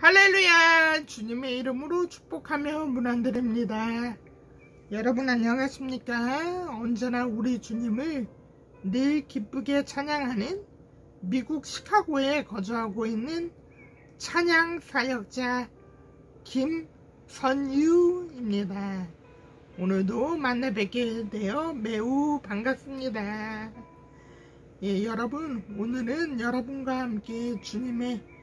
할렐루야! 주님의 이름으로 축복하며 문안드립니다. 여러분 안녕하십니까? 언제나 우리 주님을 늘 기쁘게 찬양하는 미국 시카고에 거주하고 있는 찬양 사역자 김선유입니다. 오늘도 만나 뵙게 되어 매우 반갑습니다. 예, 여러분 오늘은 여러분과 함께 주님의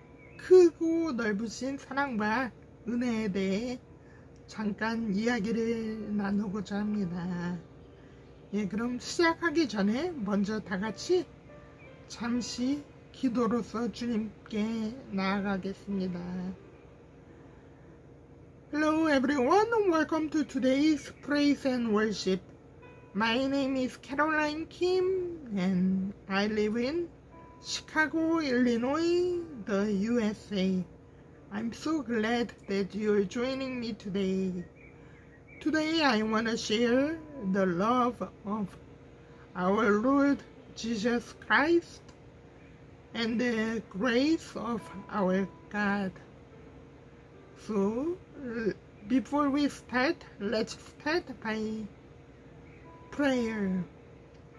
크고 넓으신 사랑과 은혜에 대해 잠깐 이야기를 나누고자 합니다. 예, 그럼 시작하기 전에 먼저 다 같이 잠시 기도로서 주님께 나아가겠습니다. Hello everyone, welcome to today's praise and worship. My name is Caroline Kim and I live in Chicago, Illinois, the USA. I'm so glad that you're joining me today. Today I want to share the love of our Lord Jesus Christ and the grace of our God. So, before we start, let's start by prayer.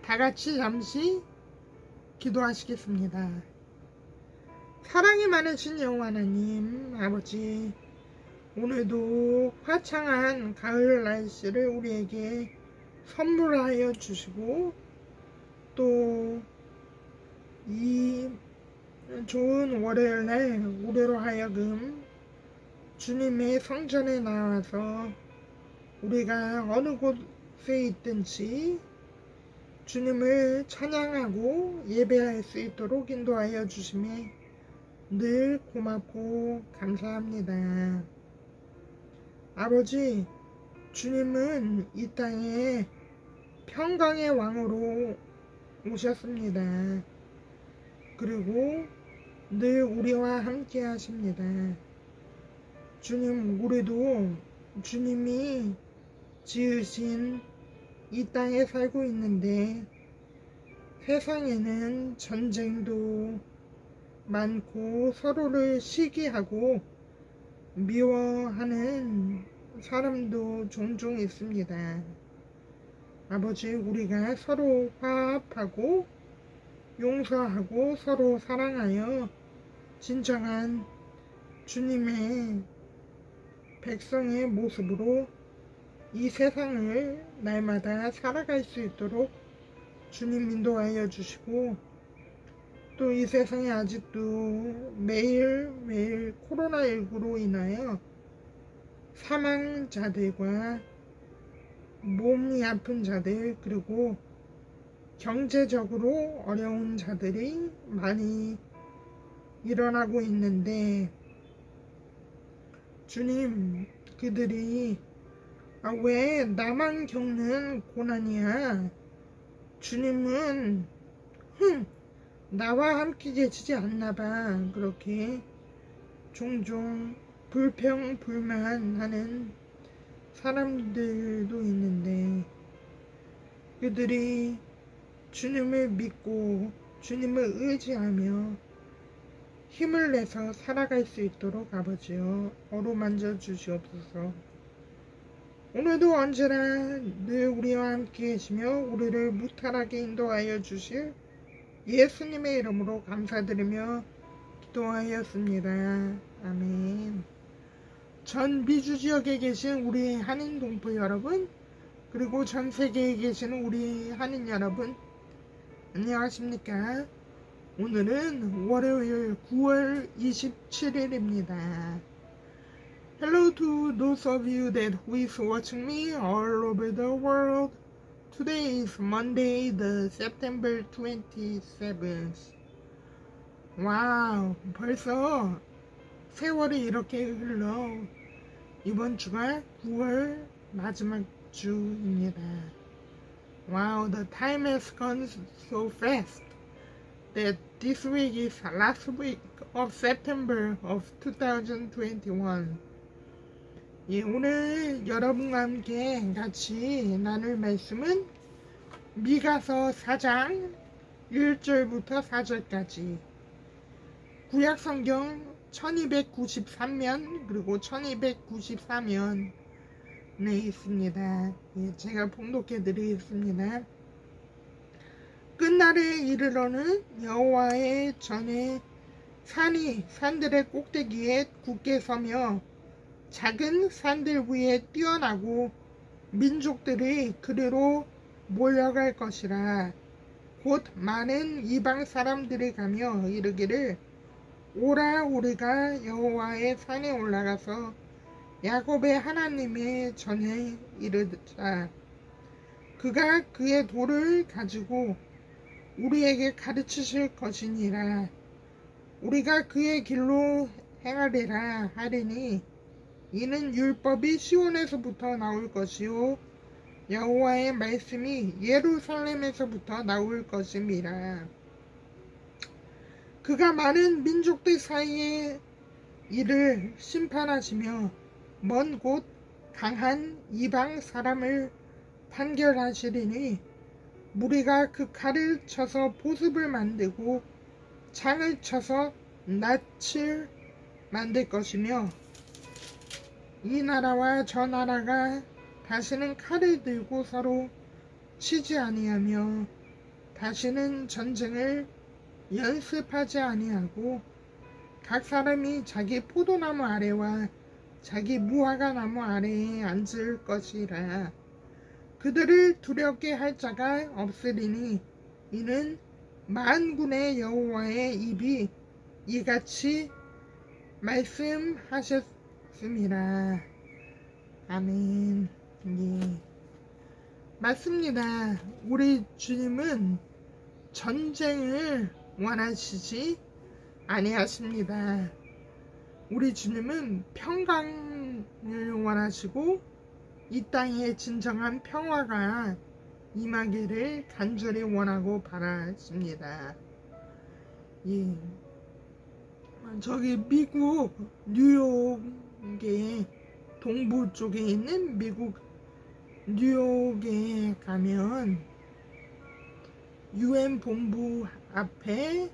다 같이 잠시 기도하시겠습니다. 사랑이 많으신 여호와 하나님 아버지. 오늘도 화창한 가을 날씨를 우리에게 선물하여 주시고 또 이 좋은 월요일날 우리로 하여금 주님의 성전에 나와서 우리가 어느 곳에 있든지 주님을 찬양하고 예배할 수 있도록 인도하여 주심에 늘 고맙고 감사합니다. 아버지, 주님은 이 땅에 평강의 왕으로 오셨습니다. 그리고 늘 우리와 함께 하십니다. 주님, 우리도 주님이 지으신 이 땅에 살고 있는데 세상에는 전쟁도 많고 서로를 시기하고 미워하는 사람도 종종 있습니다. 아버지 우리가 서로 화합하고 용서하고 서로 사랑하여 진정한 주님의 백성의 모습으로 이 세상을 날마다 살아갈 수 있도록 주님 인도하여 주시고 또 이 세상에 아직도 매일매일 코로나19로 인하여 사망자들과 몸이 아픈 자들 그리고 경제적으로 어려운 자들이 많이 일어나고 있는데 주님 그들이 아, 왜 나만 겪는 고난이야? 주님은 흥 나와 함께 계시지 않나봐 그렇게 종종 불평 불만하는 사람들도 있는데 그들이 주님을 믿고 주님을 의지하며 힘을 내서 살아갈 수 있도록 아버지여 어루만져 주시옵소서. 오늘도 언제나 늘 우리와 함께 계시며 우리를 무탈하게 인도하여 주실 예수님의 이름으로 감사드리며 기도하였습니다. 아멘. 전 미주 지역에 계신 우리 한인 동포 여러분, 그리고 전 세계에 계시는 우리 한인 여러분, 안녕하십니까? 오늘은 월요일 9월 27일입니다. Hello to those of you that who is watching me all over the world. Today is Monday, the September 27th. 와우, 벌써 세월이 이렇게 흘러 이번 주가 9월 마지막 주입니다. Wow, the time has gone so fast that this week is last week of September of 2021. 예, 오늘 여러분과 함께 같이 나눌 말씀은 미가서 4장 1절부터 4절까지 구약성경 1293면 그리고 1294면에 있습니다. 예, 제가 봉독해 드리겠습니다. 끝날에 이르러는 여호와의 전에 산이 산들의 꼭대기에 굳게 서며 작은 산들 위에 뛰어나고 민족들이 그리로 몰려갈 것이라 곧 많은 이방 사람들이 가며 이르기를 오라 우리가 여호와의 산에 올라가서 야곱의 하나님의 전에 이르자. 그가 그의 돌을 가지고 우리에게 가르치실 것이니라. 우리가 그의 길로 행하리라 하리니 이는 율법이 시온에서부터 나올 것이요 여호와의 말씀이 예루살렘에서부터 나올 것임이라. 그가 많은 민족들 사이에 이를 심판하시며 먼 곳 강한 이방 사람을 판결하시리니 무리가 그 칼을 쳐서 보습을 만들고 창을 쳐서 낯을 만들 것이며 이 나라와 저 나라가 다시는 칼을 들고 서로 치지 아니하며 다시는 전쟁을 연습하지 아니하고 각 사람이 자기 포도나무 아래와 자기 무화과 나무 아래에 앉을 것이라. 그들을 두렵게 할 자가 없으리니 이는 만군의 여호와의 입이 이같이 말씀하셨 습니다. 아멘. 예. 맞습니다. 우리 주님은 전쟁을 원하시지 아니하십니다. 우리 주님은 평강을 원하시고 이 땅에 진정한 평화가 임하기를 간절히 원하고 바라십니다. 예. 저기 미국 뉴욕 의 동부 쪽에 있는 미국 뉴욕에 가면 유엔 본부 앞에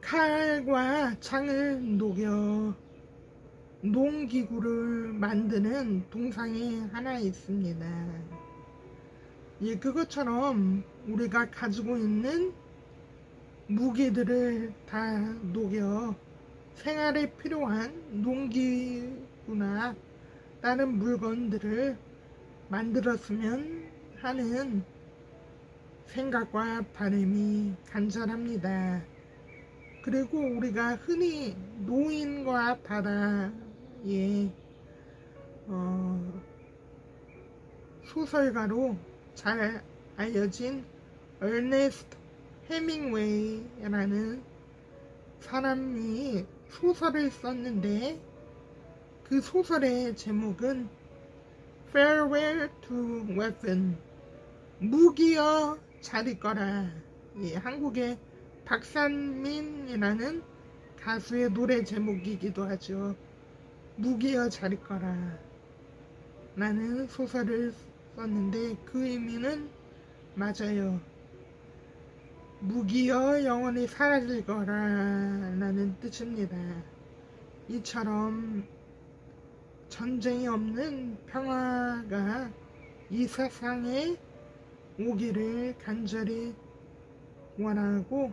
칼과 창을 녹여 농기구를 만드는 동상이 하나 있습니다. 예, 그것처럼 우리가 가지고 있는 무기들을 다 녹여 생활에 필요한 농기구나 다른 물건들을 만들었으면 하는 생각과 바람이 간절합니다. 그리고 우리가 흔히 노인과 바다의 어, 소설가로 잘 알려진 얼네스트 헤밍웨이라는 사람이 소설을 썼는데 그 소설의 제목은 Farewell to Weapon 무기여 잘 있거라. 예, 한국의 박산민이라는 가수의 노래 제목이기도 하죠. 무기여 잘 있거라. 라는 소설을 썼는데 그 의미는 맞아요 무기여 영원히 사라질 거라 라는 뜻입니다. 이처럼 전쟁이 없는 평화가 이 세상에 오기를 간절히 원하고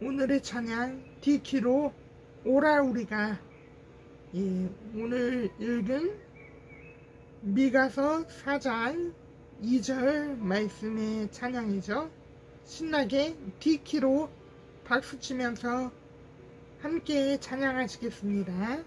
오늘의 찬양 디키로 오라 우리가. 예, 오늘 읽은 미가서 4장 2절 말씀의 찬양이죠. 신나게 디키로 박수치면서 함께 찬양하시겠습니다.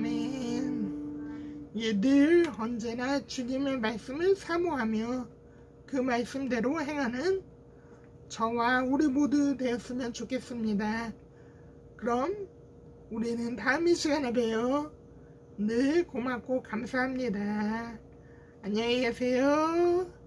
아멘 예, 늘 언제나 주님의 말씀을 사모하며 그 말씀대로 행하는 저와 우리 모두 되었으면 좋겠습니다. 그럼 우리는 다음 이 시간에 봬요. 늘 고맙고 감사합니다. 안녕히 계세요.